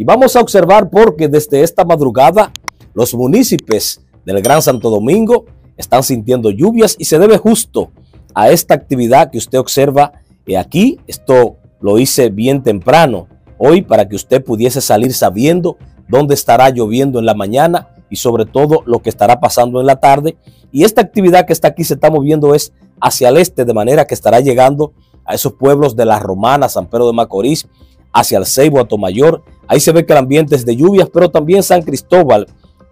Y vamos a observar porque desde esta madrugada los municipios del Gran Santo Domingo están sintiendo lluvias y se debe justo a esta actividad que usted observa aquí. Esto lo hice bien temprano hoy para que usted pudiese salir sabiendo dónde estará lloviendo en la mañana y sobre todo lo que estará pasando en la tarde. Y esta actividad que está aquí se está moviendo es hacia el este, de manera que estará llegando a esos pueblos de la Romana, San Pedro de Macorís, hacia el Ceibo, Mayor. Ahí se ve que el ambiente es de lluvias, pero también San Cristóbal,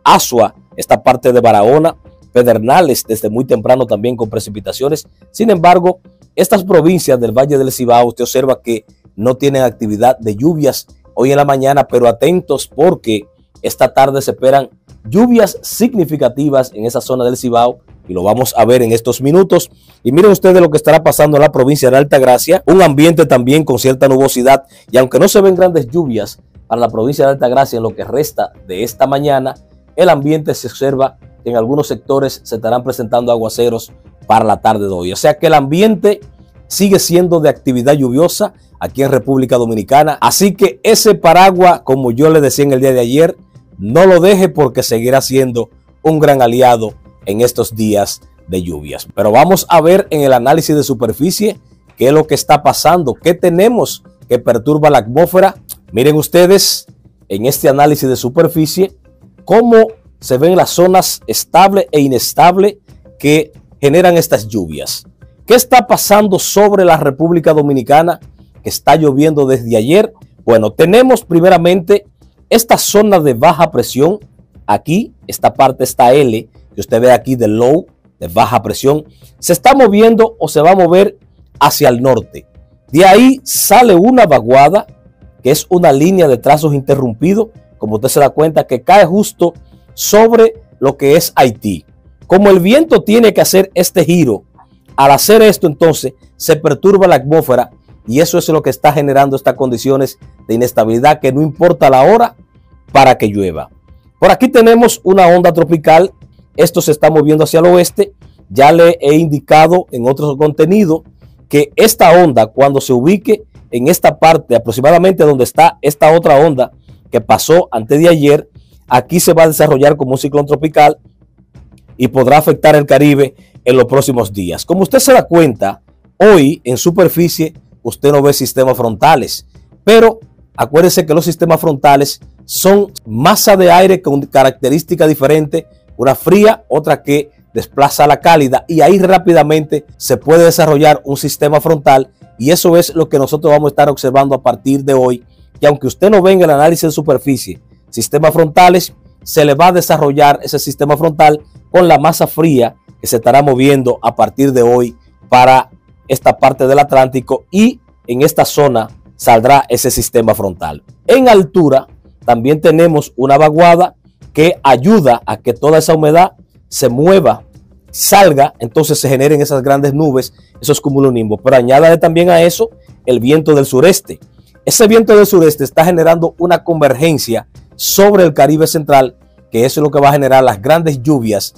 Asua, esta parte de Barahona, Pedernales desde muy temprano también con precipitaciones. Sin embargo, estas provincias del Valle del Cibao, usted observa que no tienen actividad de lluvias hoy en la mañana, pero atentos porque esta tarde se esperan lluvias significativas en esa zona del Cibao y lo vamos a ver en estos minutos. Y miren ustedes lo que estará pasando en la provincia de Altagracia, un ambiente también con cierta nubosidad y aunque no se ven grandes lluvias para la provincia de Altagracia en lo que resta de esta mañana, el ambiente se observa que en algunos sectores se estarán presentando aguaceros para la tarde de hoy. O sea que el ambiente sigue siendo de actividad lluviosa aquí en República Dominicana. Así que ese paraguas, como yo le decía en el día de ayer, no lo deje porque seguirá siendo un gran aliado en estos días de lluvias. Pero vamos a ver en el análisis de superficie qué es lo que está pasando, qué tenemos que perturba la atmósfera. Miren ustedes en este análisis de superficie cómo se ven las zonas estable e inestable que generan estas lluvias. ¿Qué está pasando sobre la República Dominicana? Que está lloviendo desde ayer. Bueno, tenemos primeramente esta zona de baja presión. Aquí, esta parte está L, que usted ve aquí de low, de baja presión. Se está moviendo o se va a mover hacia el norte. De ahí sale una vaguada, que es una línea de trazos interrumpidos, como usted se da cuenta, que cae justo sobre lo que es Haití. Como el viento tiene que hacer este giro al hacer esto, entonces, se perturba la atmósfera y eso es lo que está generando estas condiciones de inestabilidad que no importa la hora para que llueva. Por aquí tenemos una onda tropical. Esto se está moviendo hacia el oeste. Ya le he indicado en otro contenido que esta onda, cuando se ubique en esta parte, aproximadamente donde está esta otra onda que pasó antes de ayer, aquí se va a desarrollar como un ciclón tropical y podrá afectar el Caribe en los próximos días. Como usted se da cuenta, hoy en superficie usted no ve sistemas frontales, pero acuérdese que los sistemas frontales son masa de aire con características diferentes, una fría, otra que desplaza la cálida y ahí rápidamente se puede desarrollar un sistema frontal y eso es lo que nosotros vamos a estar observando a partir de hoy, que aunque usted no venga el análisis de superficie, sistemas frontales, se le va a desarrollar ese sistema frontal con la masa fría que se estará moviendo a partir de hoy para esta parte del Atlántico y en esta zona saldrá ese sistema frontal. En altura también tenemos una vaguada que ayuda a que toda esa humedad se mueva, salga, entonces se generen esas grandes nubes, esos cumulonimbos. Pero añádale también a eso el viento del sureste. Ese viento del sureste está generando una convergencia sobre el Caribe central, que eso es lo que va a generar las grandes lluvias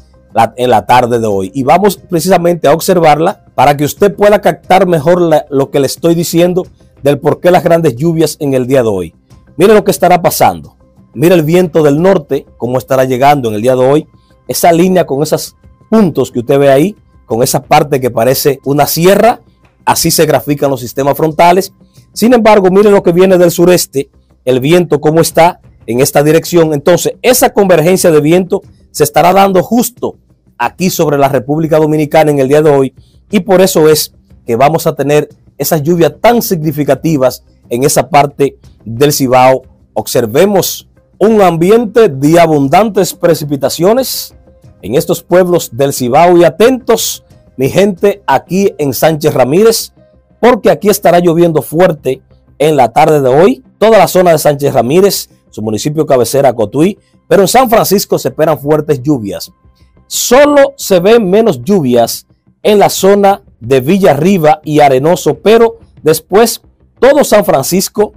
en la tarde de hoy. Y vamos precisamente a observarla para que usted pueda captar mejor lo que le estoy diciendo del por qué las grandes lluvias en el día de hoy. Mire lo que estará pasando. Mire el viento del norte, cómo estará llegando en el día de hoy. Esa línea con esos puntos que usted ve ahí, con esa parte que parece una sierra, así se grafican los sistemas frontales. Sin embargo, mire lo que viene del sureste, el viento cómo está en esta dirección. Entonces, esa convergencia de viento se estará dando justo aquí sobre la República Dominicana en el día de hoy y por eso es que vamos a tener esas lluvias tan significativas en esa parte del Cibao. Observemos un ambiente de abundantes precipitaciones en estos pueblos del Cibao y atentos mi gente aquí en Sánchez Ramírez porque aquí estará lloviendo fuerte en la tarde de hoy. Toda la zona de Sánchez Ramírez, su municipio cabecera Cotuí, pero en San Francisco se esperan fuertes lluvias. Solo se ven menos lluvias en la zona de Villa Arriba y Arenoso, pero después todo San Francisco,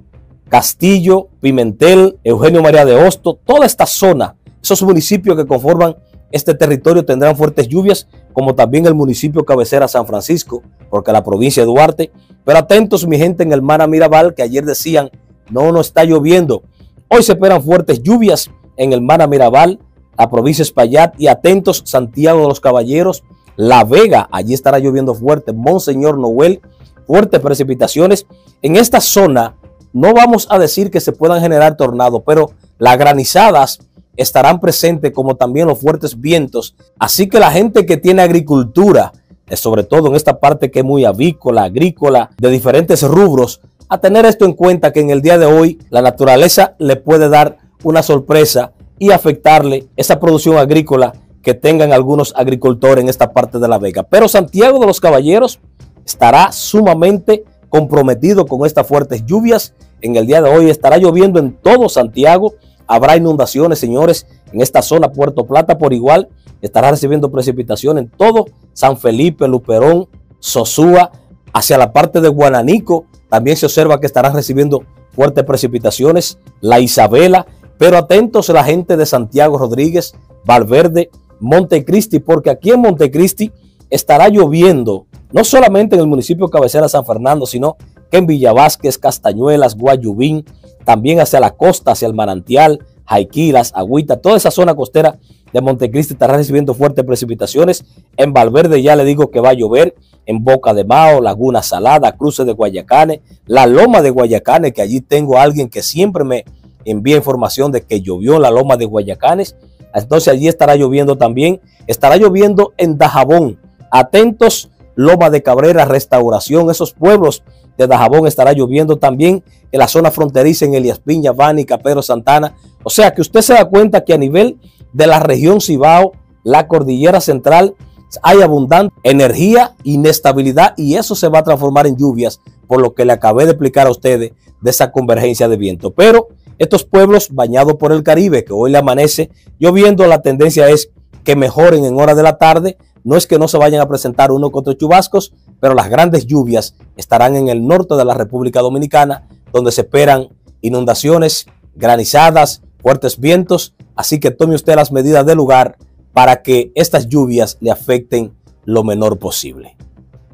Castillo, Pimentel, Eugenio María de Hosto, toda esta zona, esos municipios que conforman este territorio tendrán fuertes lluvias, como también el municipio cabecera San Francisco, porque la provincia de Duarte. Pero atentos mi gente en el Mara Mirabal, que ayer decían, no, no está lloviendo. Hoy se esperan fuertes lluvias en el Mana Mirabal, la provincia de y atentos Santiago de los Caballeros, La Vega, allí estará lloviendo fuerte, Monseñor Noel, fuertes precipitaciones. En esta zona no vamos a decir que se puedan generar tornados, pero las granizadas estarán presentes como también los fuertes vientos. Así que la gente que tiene agricultura, eh, sobre todo en esta parte que es muy avícola, agrícola, de diferentes rubros, a tener esto en cuenta que en el día de hoy la naturaleza le puede dar una sorpresa y afectarle esa producción agrícola que tengan algunos agricultores en esta parte de la Vega. Pero Santiago de los Caballeros estará sumamente comprometido con estas fuertes lluvias. En el día de hoy estará lloviendo en todo Santiago. Habrá inundaciones, señores, en esta zona Puerto Plata por igual. Estará recibiendo precipitación en todo San Felipe, Luperón, Sosúa, hacia la parte de Guananico. También se observa que estará recibiendo fuertes precipitaciones. La Isabela, pero atentos la gente de Santiago Rodríguez, Valverde, Montecristi, porque aquí en Montecristi estará lloviendo, no solamente en el municipio cabecera San Fernando, sino que en Villavásquez, Castañuelas, Guayubín, también hacia la costa, hacia el manantial, Jaiquilas, Agüita, toda esa zona costera de Montecristi estará recibiendo fuertes precipitaciones. En Valverde ya le digo que va a llover. En Boca de Mao, Laguna Salada, Cruce de Guayacane, la Loma de Guayacane, que allí tengo a alguien que siempre me envía información de que llovió en la Loma de Guayacanes. Entonces allí estará lloviendo también. Estará lloviendo en Dajabón. Atentos, Loma de Cabrera, Restauración, esos pueblos de Dajabón estará lloviendo también en la zona fronteriza en Elias Piña, Bani, Capero, Santana. O sea que usted se da cuenta que a nivel de la región Cibao, la cordillera central, hay abundante energía, inestabilidad y eso se va a transformar en lluvias, por lo que le acabé de explicar a ustedes de esa convergencia de viento. Pero estos pueblos bañados por el Caribe, que hoy le amanece lloviendo, la tendencia es que mejoren en hora de la tarde. No es que no se vayan a presentar uno contra chubascos, pero las grandes lluvias estarán en el norte de la República Dominicana, donde se esperan inundaciones, granizadas, fuertes vientos. Así que tome usted las medidas del lugar para que estas lluvias le afecten lo menor posible.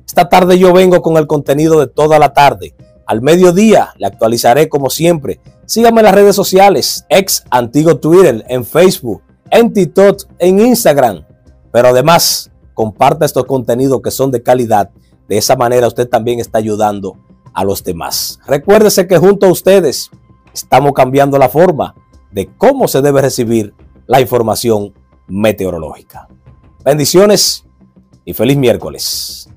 Esta tarde yo vengo con el contenido de toda la tarde. Al mediodía le actualizaré como siempre. Síganme en las redes sociales, ex antiguo Twitter, en Facebook, en TikTok, en Instagram. Pero además, comparta estos contenidos que son de calidad. De esa manera usted también está ayudando a los demás. Recuérdese que junto a ustedes estamos cambiando la forma de cómo se debe recibir la información meteorológica. Bendiciones y feliz miércoles.